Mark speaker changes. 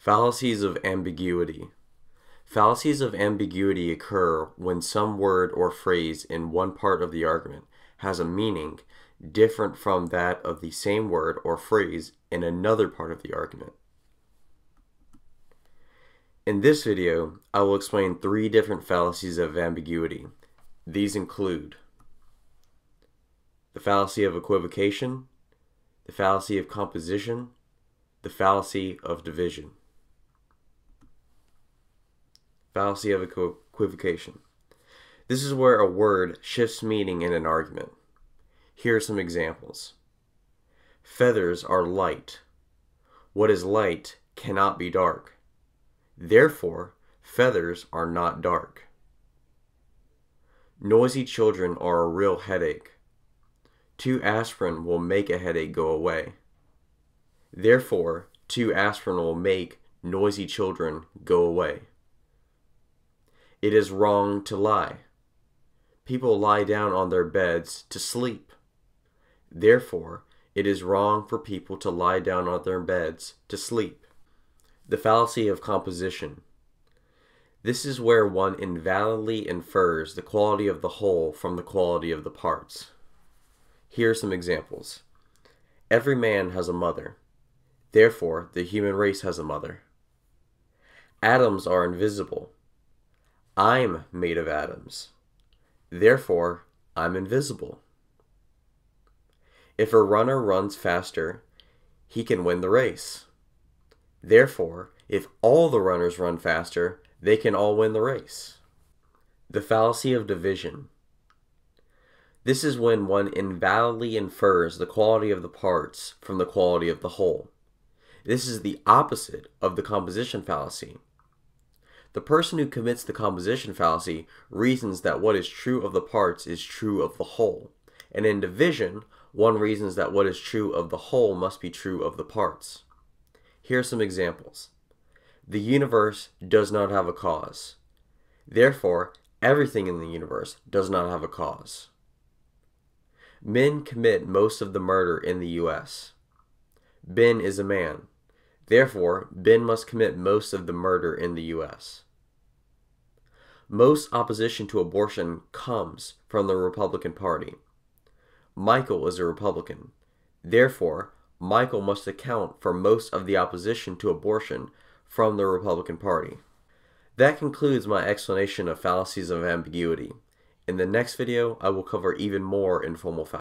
Speaker 1: Fallacies of ambiguity. Fallacies of ambiguity occur when some word or phrase in one part of the argument has a meaning different from that of the same word or phrase in another part of the argument. In this video, I will explain three different fallacies of ambiguity. These include the fallacy of equivocation, the fallacy of composition, the fallacy of division. Fallacy of equivocation. This is where a word shifts meaning in an argument. Here are some examples. Feathers are light. What is light cannot be dark. Therefore, feathers are not dark. Noisy children are a real headache. Two aspirin will make a headache go away. Therefore, two aspirin will make noisy children go away. It is wrong to lie. People lie down on their beds to sleep. Therefore, it is wrong for people to lie down on their beds to sleep. The fallacy of composition. This is where one invalidly infers the quality of the whole from the quality of the parts. Here are some examples. Every man has a mother. Therefore, the human race has a mother. Atoms are invisible. I'm made of atoms. Therefore, I'm invisible. If a runner runs faster, he can win the race. Therefore, if all the runners run faster, they can all win the race. The fallacy of division. This is when one invalidly infers the quality of the parts from the quality of the whole. This is the opposite of the composition fallacy. The person who commits the composition fallacy reasons that what is true of the parts is true of the whole. And in division, one reasons that what is true of the whole must be true of the parts. Here are some examples. The universe does not have a cause. Therefore, everything in the universe does not have a cause. Men commit most of the murder in the U.S. Ben is a man. Therefore, Ben must commit most of the murder in the U.S. Most opposition to abortion comes from the Republican Party. Michael is a Republican. Therefore, Michael must account for most of the opposition to abortion from the Republican Party. That concludes my explanation of fallacies of ambiguity. In the next video, I will cover even more informal fallacies.